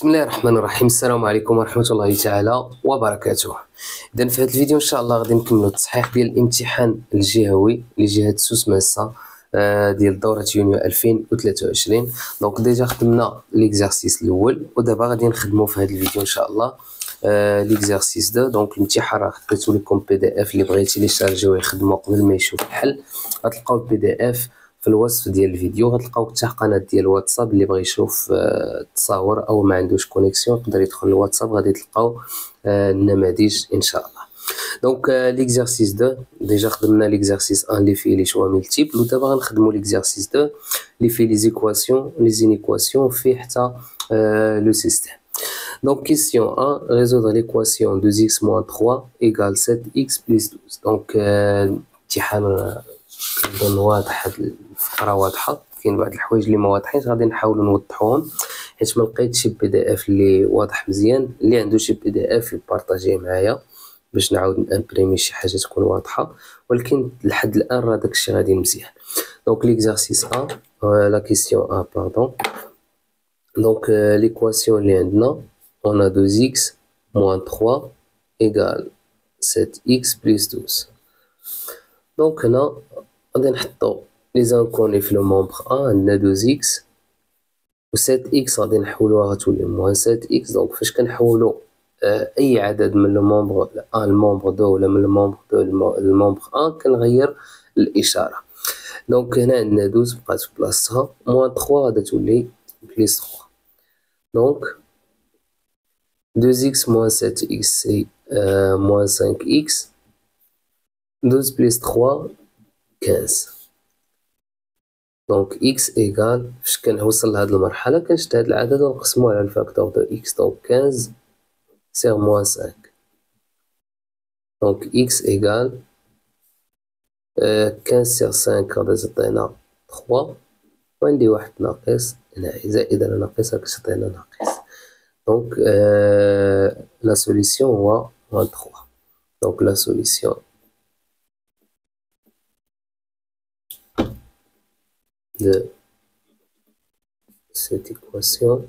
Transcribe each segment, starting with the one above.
بسم الله الرحمن الرحيم السلام عليكم ورحمة الله تعالى وبركاته إذا في هذا الفيديو إن شاء الله غادي نكملو التصحيح ديال الامتحان الجهوي لجهة سوس ماسا آه، ديال دورة يونيو 2023 donc déjà خدمنا l'exercice الأول ودابا غادي نخدمو في هذا الفيديو إن شاء الله l'exercice deux. Donc الامتحان راه خديتو لكم PDF اللي بغى ي télécharger يو ويخدمو قبل ما يشوف الحل. غتلقاو ال PDF في الوصف ديال الفيديو غتلقاو حتى قناة ديال الواتساب اللي بغى يشوف آه، التصاور أو ما عندوش connexion يقدر يدخل الواتساب غادي تلقاو آه، النماذج إن شاء الله. donc l'exercice 2 déjà خدمنا l'exercice 1 اللي فيه les choix multiples ودابا غنخدمو l'exercice 2 اللي فيه les équations les inéquations فيه حتى le système Donc, question 1, résoudre l'équation 2x moins 3 égale 7x plus 12. Donc, امتحان الفقره واضحه. كاين بعض الحوايج اللي ما واضحينش غادي نحاولوا نوضحوهم حيت ما لقيتش PDF اللي واضح مزيان اللي عنده شي PDF ي partager ه معايا باش نعاود n'imprimer شي حاجة تكون واضحة. ولكن لحد الآن راه داكشي غادي مزيان. donc l'exercice un la question un pardon donc l'équation اللي عندنا on a 2x moins 3 égale 7x plus 12 donc هنا غادي نحطو les inconnues في le membre un عندنا deux x و sept x غادي نحولوها غتولي moins sept x donc فاش كنحولو آه أي عدد من le membre un ل membre deux ولا من ال membre deux لل membre un كنغير الإشارة. donc هنا عندنا deux x بقات في بلاصتها moins trois غادي تولي plus trois donc deux x moins sept x c'est moins cinq x douze plus trois 15 donc x égale فاش كنوصل لهاد المرحلة كنشد هاد العدد ونقسمو على ال facteur de x donc 15 sur moins 5 donc x égale 15 sur 5 غادي تعطينا 3 وعندي واحد ناقص هنا زائد على ناقص راك تعطينا ناقص. donc لا سوليسيون هو موان 3 دونك لا سوليسيون. De cette équation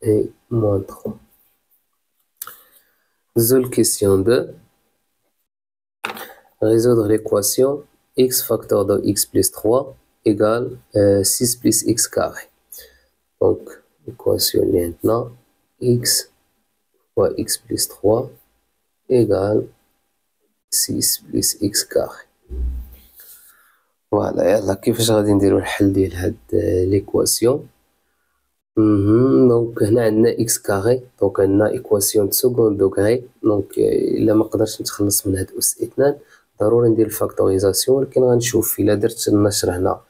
est moins 3. Seule question 2. Résoudre l'équation x facteur de x plus 3 égale euh, 6 plus x carré. Donc, l'équation maintenant, x fois x plus 3 égale 6 plus x carré. voilà يلا كيفاش غادي نديرو الحل ديال هاد l'équation؟ donc هنا عندنا x carré donc عندنا équation second degré donc إلا ما قدرتش نتخلص من هاد أس اثنان ضروري ندير ال factorisation ولكن غنشوف إلا درت النشر هنا.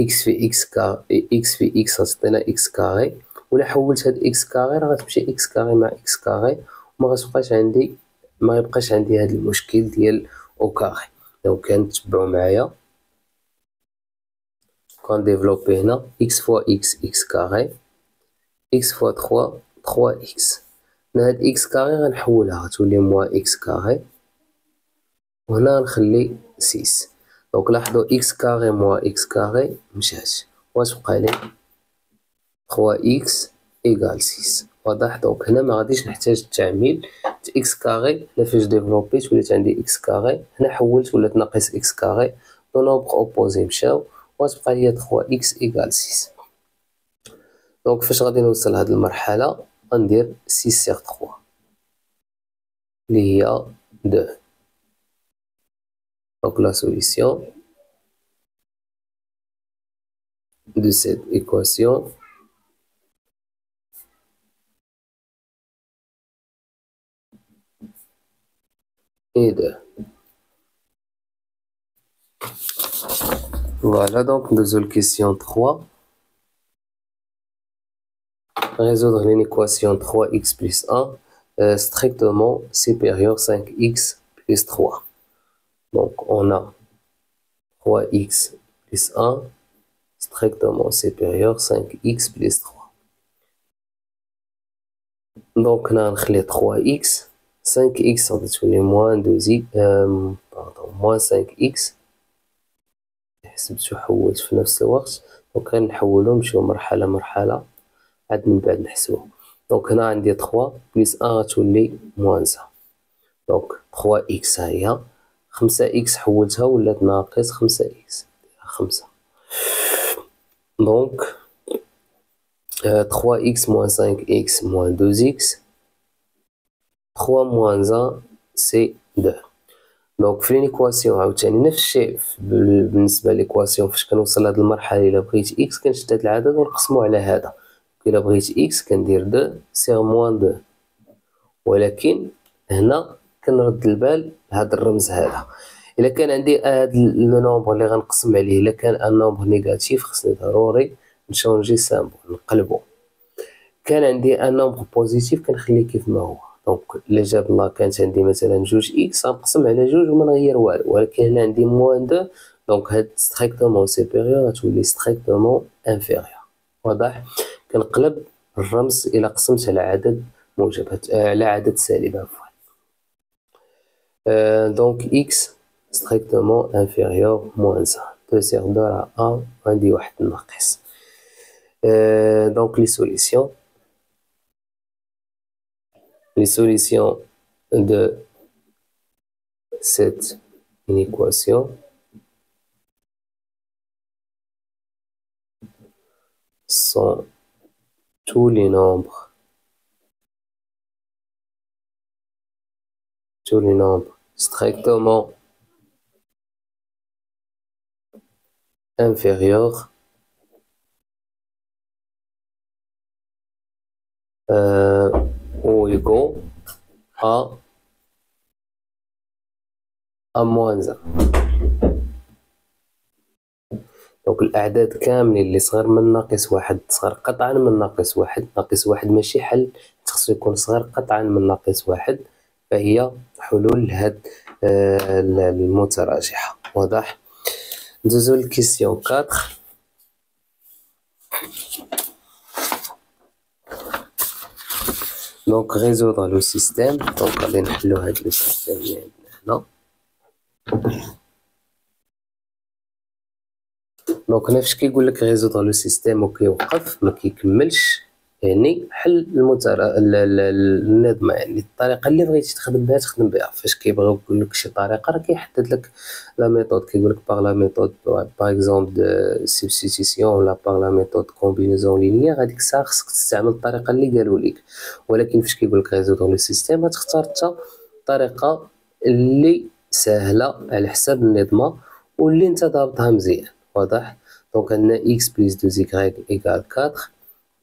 x في x كا x في x غتعطينا x carré ولا حولت هاد x carré راه غتمشي x carré مع x carré وما غتبقاش عندي ما يبقاش عندي هاد المشكل ديال au carré donc كنتبعو معايا. développer هنا. x fois x x carré x fois 3 3x هنا هاد x carré غنحولها غتولي موا x carré وهنا نخلي 6 donc لاحظوا x carré moins x carré مشات واش بقى لي؟ 3x égale 6 واضح. donc هنا ما غاديش نحتاج التعميل x carré هنا فاش développ يت ولات عندي x كاري هنا حولت ولات ناقص x carré deux nombres opposés مشاو وغتبقى ليا 3 x égale 6 donc فاش غادي نوصل لهاد المرحلة؟ غندير 6 sur 3 اللي هي 2 donc la solution de cette équation 2. Voilà, donc deuxième question 3. Résoudre une équation 3x plus 1 euh, strictement supérieur 5x plus 3. Donc on a 3x plus 1 strictement supérieur 5x plus 3. Donc on a 3x, 5x on moins 2x, euh, pardon, moins 5x حسبت وحولت في نفس الوقت. donc غير نحولو نمشيو مرحلة مرحلة عاد من بعد نحسبو donc هنا عندي trois plus un غتولي moins ça donc trois x ها هي. خمسة x حولتها ولات ناقص خمسة x خمسة. donc trois x moins cinq x moins deux x trois moins un سي دو دونك في لينيكواسيون عاوتاني نفس الشيء بالنسبة l'équation فاش كنوصل لهاد المرحلة إلا بغيت x كنشد هاد العدد ونقسمو على هذا. إلا بغيت x كندير deux sur moins deux. ولكن هنا كنرد البال لهاد الرمز هذا. إلا كان عندي هاد le nombre اللي غنقسم عليه إلا كان un nombre négatif خصني ضروري ن changer symbole نقلبو. كان عندي un nombre positif كنخليه كيف ما هو. donc الا جاب الله كانت عندي مثلا جوج x غنقسم على جوج وما نغير والو ولكن هنا عندي moins deux donc هاد strictement supérieur غتولي strictement inférieur واضح كنقلب الرمز إلى قسمت على عدد موجب على عدد سالب عفوا donc x strictement inférieur moins 1 2 sur deux ا عندي واحد ناقص دونك لي سوليسيون les solutions de cette inéquation. Sont tous les nombres. Tous les nombres strictement inférieurs euh, égaux à à moins 1 دونك الأعداد كاملين اللي صغر من ناقص واحد صغر قطعا من ناقص واحد ناقص واحد ماشي حل خصو يكون صغر قطعا من ناقص واحد فهي حلول لهاد آه المتراجحة. واضح؟ ندوزو la question 4 donc résoudre le système donc غادي نحلو هاد le système اللي عندنا هنا donc فاش كيقول لك résoudre le système وكيوقف ما كيكملش يعني حل المتر... النظمه يعني الطريقة اللي بغيتي تخدم بها تخدم بها. فاش كيبغيو يقول لك شي طريقة راه كيحدد لك la méthode كيقول لك par la méthode par exemple de substitution ولا par la méthode combinaison linéaire هذيك الساعة خصك تستعمل الطريقة اللي قالوا لك. ولكن فاش كيقول لك résoudre le système غتختار حتى الطريقة اللي سهلة على حساب النظمه واللي انت ضابطها مزيان. واضح؟ donc عندنا x plus 2 y égale 4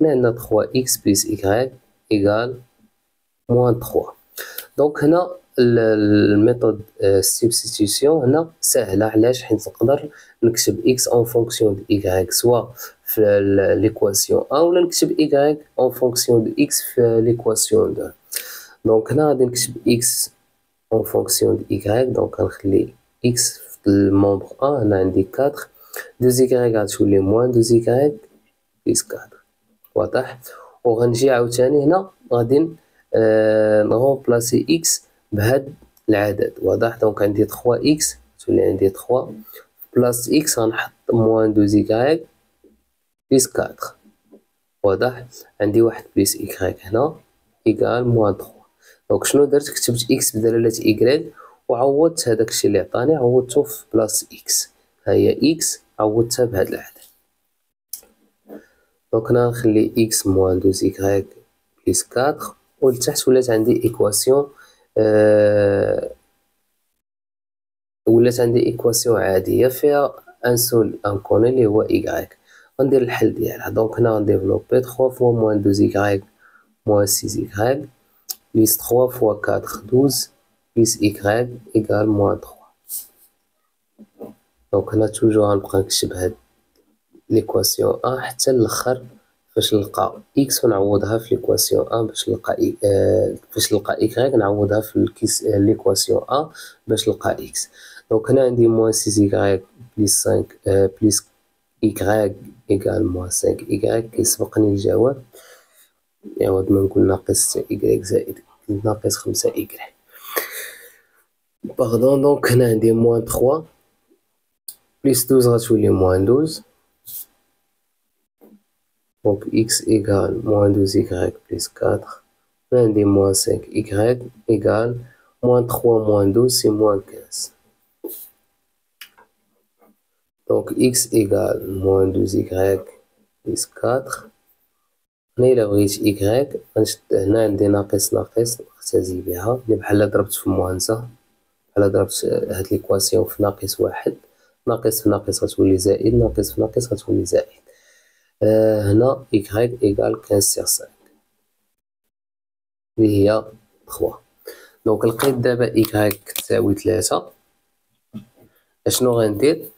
هنا عندنا 3x plus y égale moins 3 donc هنا ال méthode substitution هنا سهلة علاش حيت نقدر نكتب x en fonction de y soit في l'équation un ولا نكتب y en fonction de x في l'équation deux donc هنا غادي نكتب x en fonction de y donc غنخلي x في ال membre un هنا عندي 4 deux y غتولي moins deux y plus 4 واضح. وغنجي عاوتاني هنا غادي آه ن remplacer x بهاد العدد. واضح. donc عندي 3 x تولي عندي 3 بلاص x غنحط moins deux y plus 4 واضح. عندي واحد plus y هنا égale moins 3 donc شنو درت؟ كتبت x بدلالة إيكغيك وعوضت هداك الشيء اللي عطاني عوضته في بلاص إكس. ها هي x عوضتها بهاد العدد. donc هنا نخلي x moins deux y plus quatre ولتحت ولات عندي équation أه ولات عندي équation عادية فيها une seule inconnue اللي هو إكغيك غندير الحل ديالها donc هنا غن développer 3 fois moins deux y moins six y plus 3 fois quatre douze بليس إكغيك إيكال موان 3 دونك هنا toujours غنبقى نكتب هاد l'équation un حتى الآخر فاش نلقى x ونعوضها في l'équation un باش نلقى إي آه فاش نلقى ايكغيك نعوضها في آه l'équation un باش نلقى x. donc هنا عندي moins six y plus 5 آه plus y égale moins 5 y كيسبقني الجواب. يعود ما نقول ناقص إيكغيك زائد ناقص خمسة y pardon donc هنا عندي moins 3 plus 12 غتولي moins 12 donc x égale moins deux y plus quatre عندي moins cinq y égale moins trois moins douze c'est moins quinze donc x égale moins deux y plus quatre هنا إلا بغيت غنشد هنا عندي ناقص ناقص نختزل بها بحال ضربت في moins un بحال ضربت هاد l'équation في ناقص واحد ناقص في ناقص غتولي زائد ناقص في ناقص غتولي زائد آه هنا y égal quinze sur cinq لي هي trois donc لقيت دابا y تساوي تلاتة. أشنو غندير؟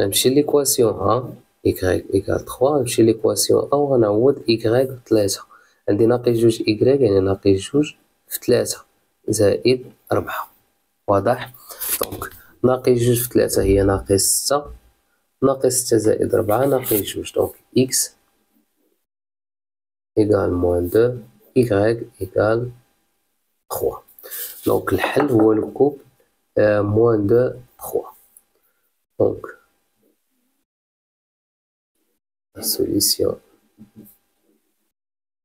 غنمشي l'équation ها y égal trois غنمشي l'équation أ وغنعوض y بتلاتة. عندي ناقص جوج y يعني ناقص جوج في تلاتة. زائد ربعة واضح؟ donc ناقص جوج في تلاتة هي ناقص ستة. ناقص ستة زائد ربعة ناقص جوج donc x égal moins deux y égal trois donc الحل هو ال couple moins deux trois donc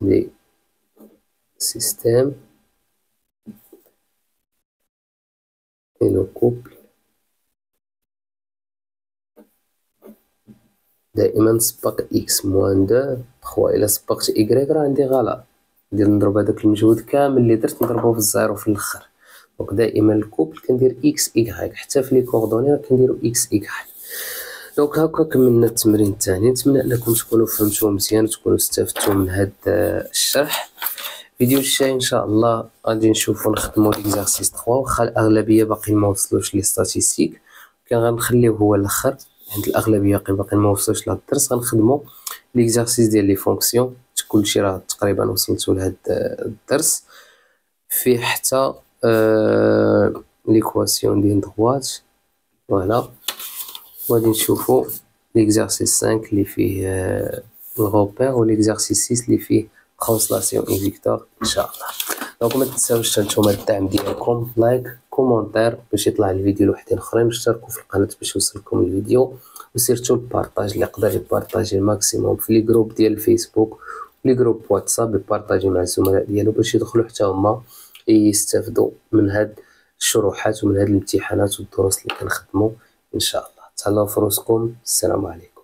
des systèmes et le couple دائما سبق x moins deux تخوا الا سبقت ايكغيك راه عندي غلط ندير نضرب هذاك المجهود كامل اللي درت نضربو في ال zéro في الآخر donc دائما ال couple كندير x y grec حتى في les coordonnées راه كنديرو x y grec donc هكا كملنا التمرين الثاني نتمنى انكم تكونوا فهمتوه مزيان وتكونوا استفدتوا من هذا الشرح فيديو الجاي ان شاء الله غادي نشوفوا نخدموا l'exercice 3 واخا الاغلبيه باقي ما وصلوش les statistiques كان غنخليوه هو الآخر عند الأغلبية باقي ما وصلوش لهاد الدرس غنخدموا l'exercice ديال les fonctions كلشي راه تقريبا وصلتوا لهاد الدرس. فيه حتى آه l'équation ديال droite voilà. وغادي نشوفو l'exercice 5 اللي فيه ال repère و l'exercice 6 اللي فيه translation et vecteur إن شاء الله. donc ما تنساوش نتوما الدعم ديالكم like commentaire باش يطلع الفيديو لوحدين اخرين اشتركوا في القناة باش يوصلكم الفيديو و surtout ال partage اللي يقدر يبارطاجي ال maximum في les groupes ديال الفيسبوك les groupes واتساب يبارطاجي مع الزملاء ديالو باش يدخلوا حتى هما يستافدوا من هاد الشروحات ومن هاد الامتحانات والدروس اللي كنخدموا إن شاء الله. تهلاو في السلام عليكم.